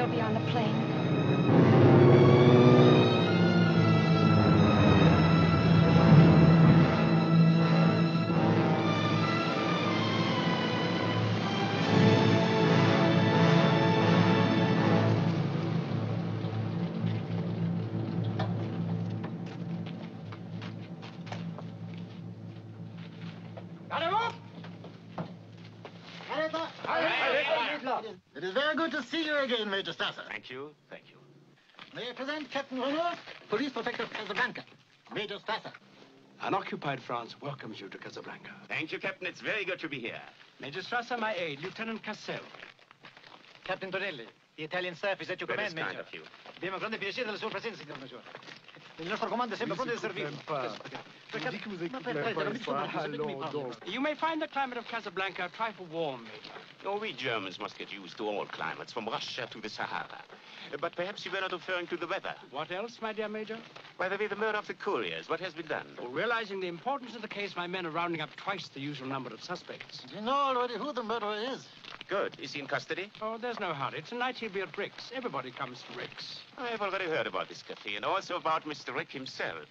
we'll be on the plane. It is very good to see you again, Major Strasser. Thank you, thank you. May I present Captain Renault, Police Prefect of Casablanca, Major Strasser. Unoccupied France welcomes you to Casablanca. Thank you, Captain. It's very good to be here. Major Strasser, my aide, Lieutenant Cassell. Captain Tonelli, the Italian staff is at your That command, is kind of you. Abbiamo grande piacere della sua presenza, signor Maggiore. Il nostro comando è sempre pronto a servirvi. Ma per carità, non mi sono mai sapetemi parlo. You may find the climate of Casablanca a trifle warm, Major. Oh, we Germans must get used to all climates, from Russia to the Sahara. But perhaps you were not referring to the weather. What else, my dear Major? By the way, the murder of the couriers, what has been done? Well, realizing the importance of the case, my men are rounding up twice the usual number of suspects. Do You know already who the murderer is. Good. Is he in custody? Oh, there's no hurry. Tonight he'll be at Rick's. Everybody comes to Rick's. I have already heard about this cafe and also about Mr. Rick himself.